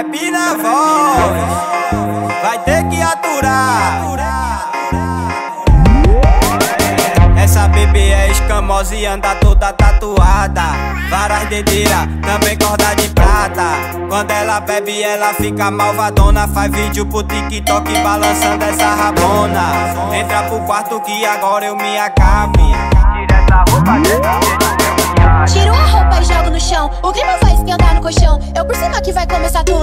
Pepe na voz, vai ter que aturar. Essa bebê é escamosa e anda toda tatuada. Várias dedeiras, também corda de prata. Quando ela bebe, ela fica malvadona. Faz vídeo pro TikTok balançando essa rabona. Entra pro quarto que agora eu me acabo. Que vai começar tudo.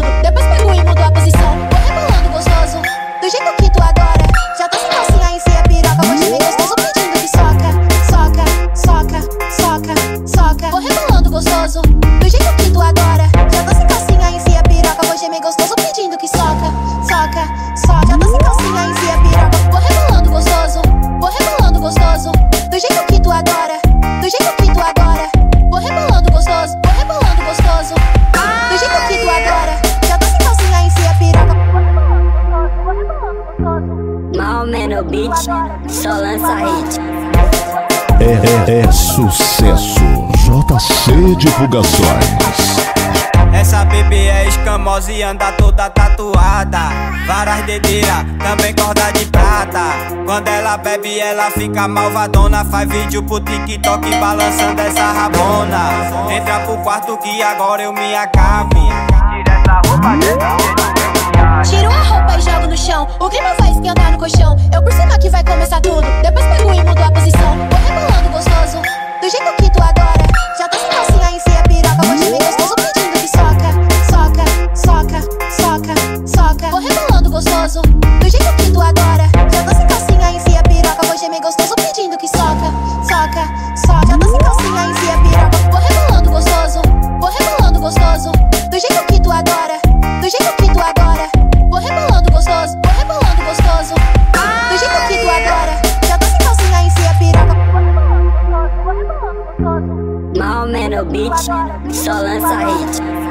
Beat, só lança hit. É, é, é sucesso. JC Divulgações. Essa bebê é escamosa e anda toda tatuada. Várias dedeiras, também corda de prata. Quando ela bebe, ela fica malvadona. Faz vídeo pro TikTok balançando essa rabona. Entra pro quarto que agora eu me acabo. Colchão. Eu por cima que vai começar tudo. Depois pego e mudo a posição. Vou rebolando gostoso, do jeito que tu adora. Já tô sem calcinha, enfia piroca. Vou te ver gostoso pedindo que soca, soca, soca, soca, soca. Vou rebolando gostoso, do jeito que tu adora. Já tô sem calcinha, enfia piroca. Vou gemer gostoso pedindo que soca, soca, soca. Já tô sem calcinha, enfia piroca. Malmeno Beat, só lança hit.